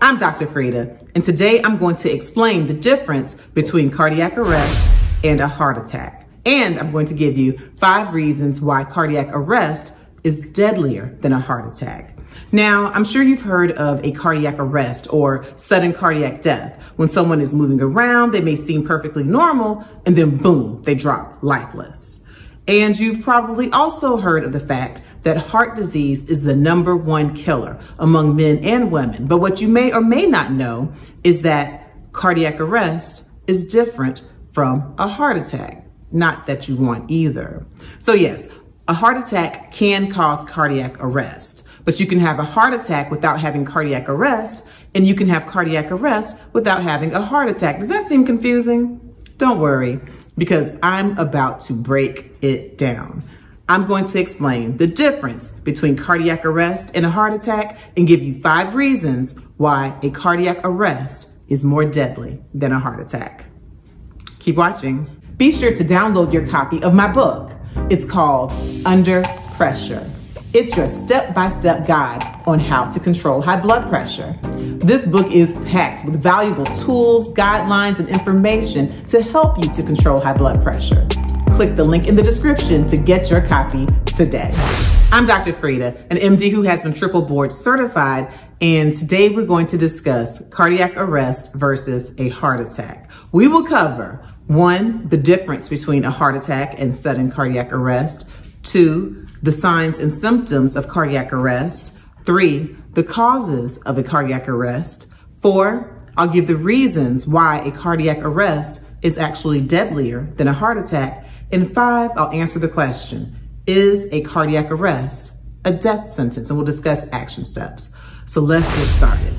I'm Dr. Frita, and today I'm going to explain the difference between cardiac arrest and a heart attack. And I'm going to give you five reasons why cardiac arrest is deadlier than a heart attack. Now, I'm sure you've heard of a cardiac arrest or sudden cardiac death. When someone is moving around, they may seem perfectly normal, and then boom, they drop lifeless. And you've probably also heard of the fact that heart disease is the number one killer among men and women. But what you may or may not know is that cardiac arrest is different from a heart attack. Not that you want either. So yes, a heart attack can cause cardiac arrest. But you can have a heart attack without having cardiac arrest, and you can have cardiac arrest without having a heart attack. Does that seem confusing? Don't worry, because I'm about to break it down. I'm going to explain the difference between cardiac arrest and a heart attack and give you five reasons why a cardiac arrest is more deadly than a heart attack. Keep watching. Be sure to download your copy of my book. It's called Under Pressure. It's your step-by-step guide on how to control high blood pressure. This book is packed with valuable tools, guidelines, and information to help you to control high blood pressure. Click the link in the description to get your copy today. I'm Dr. Frita, an MD who has been triple board certified, and today we're going to discuss cardiac arrest versus a heart attack. We will cover one, the difference between a heart attack and sudden cardiac arrest, two, the signs and symptoms of cardiac arrest. Three, the causes of a cardiac arrest. Four, I'll give the reasons why a cardiac arrest is actually deadlier than a heart attack. And five, I'll answer the question, is a cardiac arrest a death sentence? And we'll discuss action steps. So let's get started.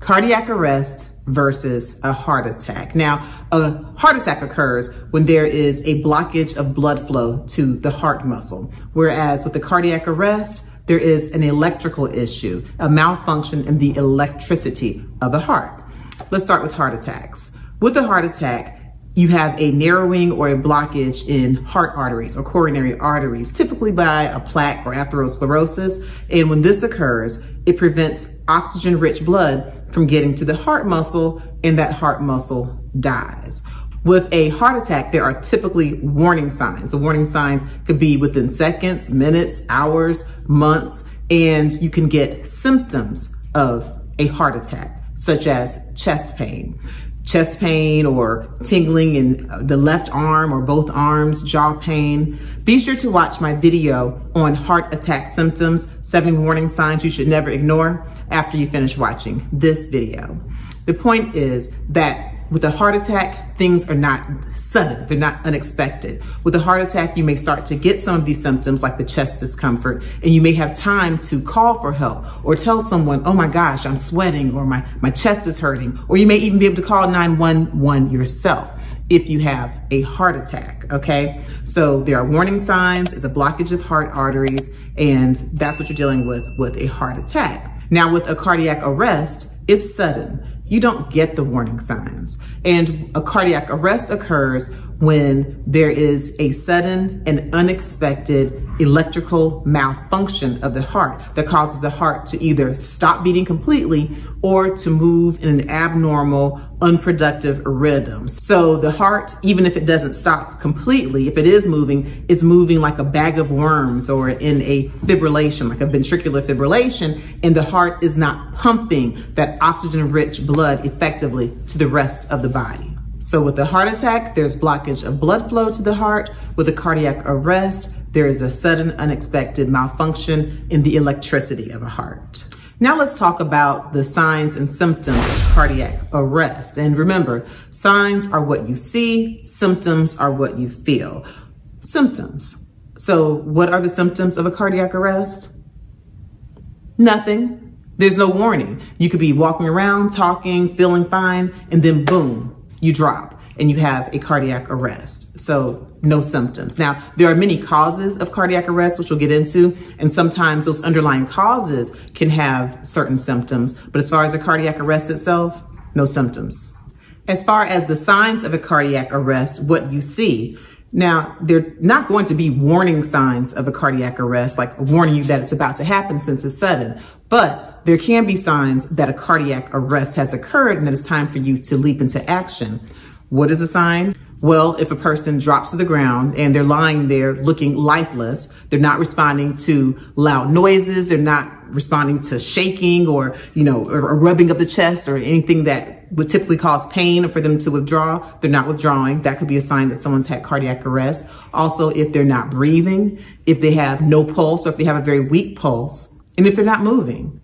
Cardiac arrest versus a heart attack. Now, a heart attack occurs when there is a blockage of blood flow to the heart muscle, whereas with the cardiac arrest, there is an electrical issue, a malfunction in the electricity of the heart. Let's start with heart attacks. With a heart attack, you have a narrowing or a blockage in heart arteries or coronary arteries, typically by a plaque or atherosclerosis. And when this occurs, it prevents oxygen-rich blood from getting to the heart muscle and that heart muscle dies. With a heart attack, there are typically warning signs. The warning signs could be within seconds, minutes, hours, months, and you can get symptoms of a heart attack, such as chest pain chest pain or tingling in the left arm or both arms, jaw pain, be sure to watch my video on heart attack symptoms, seven warning signs you should never ignore after you finish watching this video. The point is that with a heart attack, things are not sudden, they're not unexpected. With a heart attack, you may start to get some of these symptoms like the chest discomfort, and you may have time to call for help or tell someone, oh my gosh, I'm sweating or my, my chest is hurting, or you may even be able to call 911 yourself if you have a heart attack, okay? So there are warning signs, it's a blockage of heart arteries, and that's what you're dealing with with a heart attack. Now with a cardiac arrest, it's sudden you don't get the warning signs. And a cardiac arrest occurs when there is a sudden and unexpected electrical malfunction of the heart that causes the heart to either stop beating completely or to move in an abnormal, unproductive rhythm. So the heart, even if it doesn't stop completely, if it is moving, it's moving like a bag of worms or in a fibrillation, like a ventricular fibrillation, and the heart is not pumping that oxygen-rich blood effectively to the rest of the body. So with a heart attack, there's blockage of blood flow to the heart. With a cardiac arrest, there is a sudden unexpected malfunction in the electricity of a heart. Now let's talk about the signs and symptoms of cardiac arrest. And remember, signs are what you see, symptoms are what you feel. Symptoms. So what are the symptoms of a cardiac arrest? Nothing. There's no warning. You could be walking around, talking, feeling fine, and then boom, you drop and you have a cardiac arrest. So no symptoms. Now, there are many causes of cardiac arrest, which we'll get into, and sometimes those underlying causes can have certain symptoms. But as far as a cardiac arrest itself, no symptoms. As far as the signs of a cardiac arrest, what you see, now, they're not going to be warning signs of a cardiac arrest, like warning you that it's about to happen since it's sudden. But there can be signs that a cardiac arrest has occurred and that it's time for you to leap into action. What is a sign? Well, if a person drops to the ground and they're lying there looking lifeless, they're not responding to loud noises, they're not responding to shaking or, you know, or, or rubbing of the chest or anything that would typically cause pain for them to withdraw, they're not withdrawing. That could be a sign that someone's had cardiac arrest. Also, if they're not breathing, if they have no pulse or if they have a very weak pulse, and if they're not moving.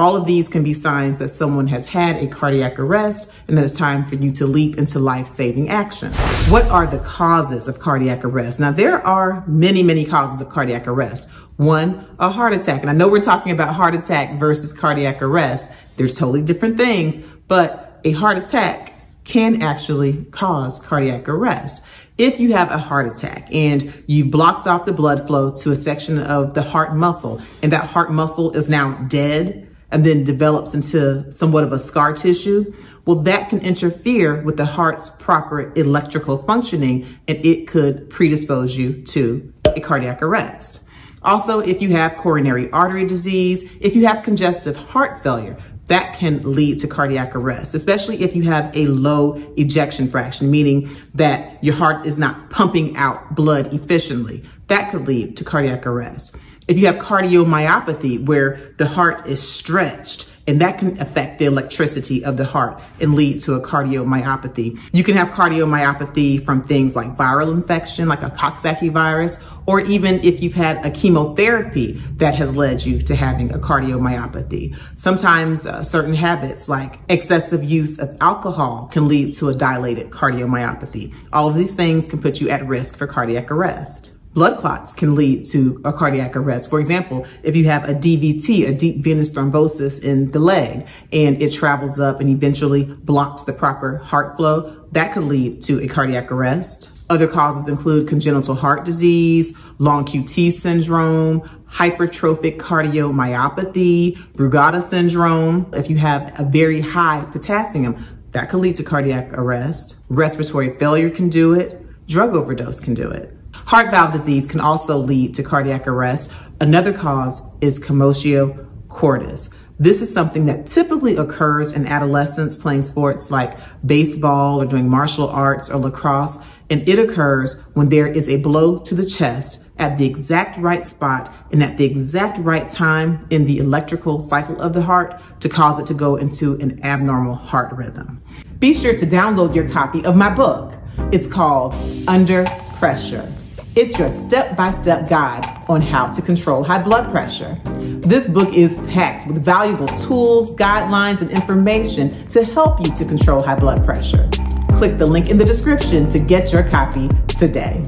All of these can be signs that someone has had a cardiac arrest and that it's time for you to leap into life-saving action. What are the causes of cardiac arrest? Now, there are many, many causes of cardiac arrest. One, a heart attack. And I know we're talking about heart attack versus cardiac arrest. There's totally different things, but a heart attack can actually cause cardiac arrest. If you have a heart attack and you've blocked off the blood flow to a section of the heart muscle and that heart muscle is now dead, and then develops into somewhat of a scar tissue, well, that can interfere with the heart's proper electrical functioning and it could predispose you to a cardiac arrest. Also, if you have coronary artery disease, if you have congestive heart failure, that can lead to cardiac arrest, especially if you have a low ejection fraction, meaning that your heart is not pumping out blood efficiently. That could lead to cardiac arrest. If you have cardiomyopathy, where the heart is stretched, and that can affect the electricity of the heart and lead to a cardiomyopathy. You can have cardiomyopathy from things like viral infection, like a Coxsackie virus, or even if you've had a chemotherapy that has led you to having a cardiomyopathy. Sometimes uh, certain habits like excessive use of alcohol can lead to a dilated cardiomyopathy. All of these things can put you at risk for cardiac arrest. Blood clots can lead to a cardiac arrest. For example, if you have a DVT, a deep venous thrombosis in the leg, and it travels up and eventually blocks the proper heart flow, that could lead to a cardiac arrest. Other causes include congenital heart disease, long QT syndrome, hypertrophic cardiomyopathy, Brugada syndrome. If you have a very high potassium, that can lead to cardiac arrest. Respiratory failure can do it. Drug overdose can do it. Heart valve disease can also lead to cardiac arrest. Another cause is commotio cordis. This is something that typically occurs in adolescents playing sports like baseball or doing martial arts or lacrosse. And it occurs when there is a blow to the chest at the exact right spot and at the exact right time in the electrical cycle of the heart to cause it to go into an abnormal heart rhythm. Be sure to download your copy of my book. It's called Under Pressure. It's your step-by-step guide on how to control high blood pressure. This book is packed with valuable tools, guidelines, and information to help you to control high blood pressure. Click the link in the description to get your copy today.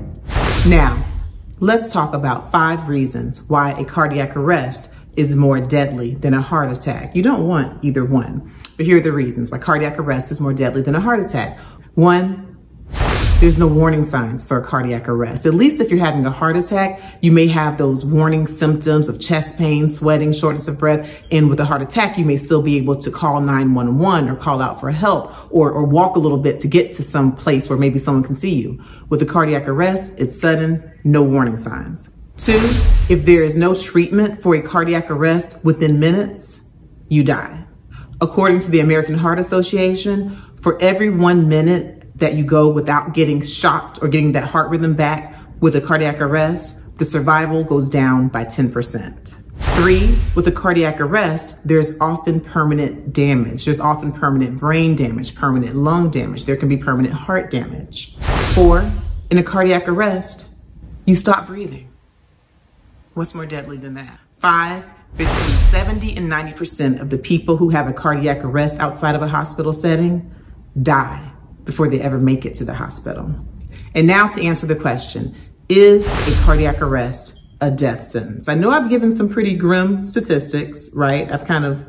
Now, let's talk about five reasons why a cardiac arrest is more deadly than a heart attack. You don't want either one, but here are the reasons why cardiac arrest is more deadly than a heart attack. One, there's no warning signs for a cardiac arrest. At least if you're having a heart attack, you may have those warning symptoms of chest pain, sweating, shortness of breath. And with a heart attack, you may still be able to call 911 or call out for help or, or walk a little bit to get to some place where maybe someone can see you. With a cardiac arrest, it's sudden, no warning signs. Two, if there is no treatment for a cardiac arrest within minutes, you die. According to the American Heart Association, for every one minute that you go without getting shocked or getting that heart rhythm back with a cardiac arrest, the survival goes down by 10%. Three, with a cardiac arrest, there's often permanent damage. There's often permanent brain damage, permanent lung damage. There can be permanent heart damage. Four, in a cardiac arrest, you stop breathing. What's more deadly than that? Five, between 70 and 90% of the people who have a cardiac arrest outside of a hospital setting die before they ever make it to the hospital. And now to answer the question, is a cardiac arrest a death sentence? I know I've given some pretty grim statistics, right? I've kind of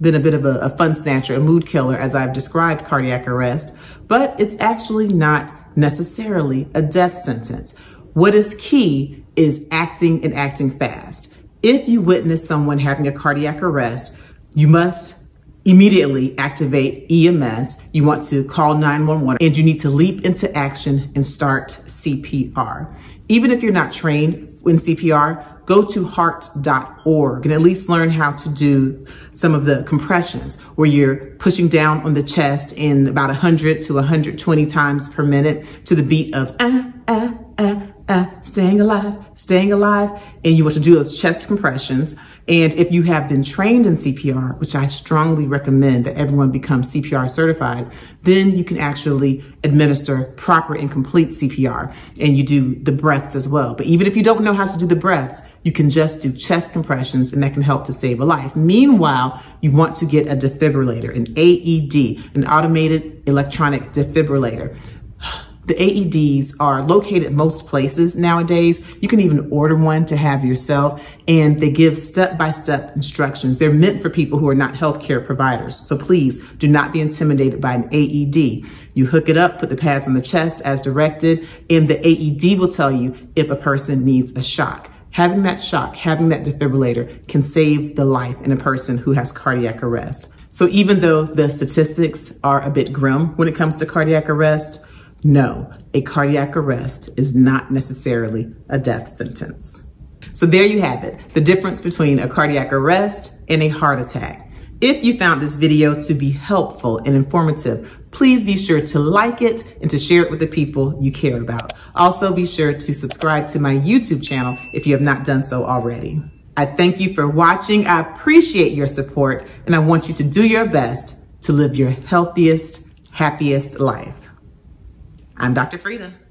been a bit of a, a fun snatcher, a mood killer as I've described cardiac arrest, but it's actually not necessarily a death sentence. What is key is acting and acting fast. If you witness someone having a cardiac arrest, you must immediately activate EMS. You want to call 911 and you need to leap into action and start CPR. Even if you're not trained in CPR, go to heart.org and at least learn how to do some of the compressions where you're pushing down on the chest in about 100 to 120 times per minute to the beat of ah, ah, ah, ah, staying alive, staying alive. And you want to do those chest compressions. And if you have been trained in CPR, which I strongly recommend that everyone become CPR certified, then you can actually administer proper and complete CPR and you do the breaths as well. But even if you don't know how to do the breaths, you can just do chest compressions and that can help to save a life. Meanwhile, you want to get a defibrillator, an AED, an automated electronic defibrillator. The AEDs are located most places nowadays. You can even order one to have yourself and they give step-by-step -step instructions. They're meant for people who are not healthcare providers. So please do not be intimidated by an AED. You hook it up, put the pads on the chest as directed, and the AED will tell you if a person needs a shock. Having that shock, having that defibrillator can save the life in a person who has cardiac arrest. So even though the statistics are a bit grim when it comes to cardiac arrest, no, a cardiac arrest is not necessarily a death sentence. So there you have it, the difference between a cardiac arrest and a heart attack. If you found this video to be helpful and informative, please be sure to like it and to share it with the people you care about. Also be sure to subscribe to my YouTube channel if you have not done so already. I thank you for watching. I appreciate your support and I want you to do your best to live your healthiest, happiest life. I'm Dr. Frita.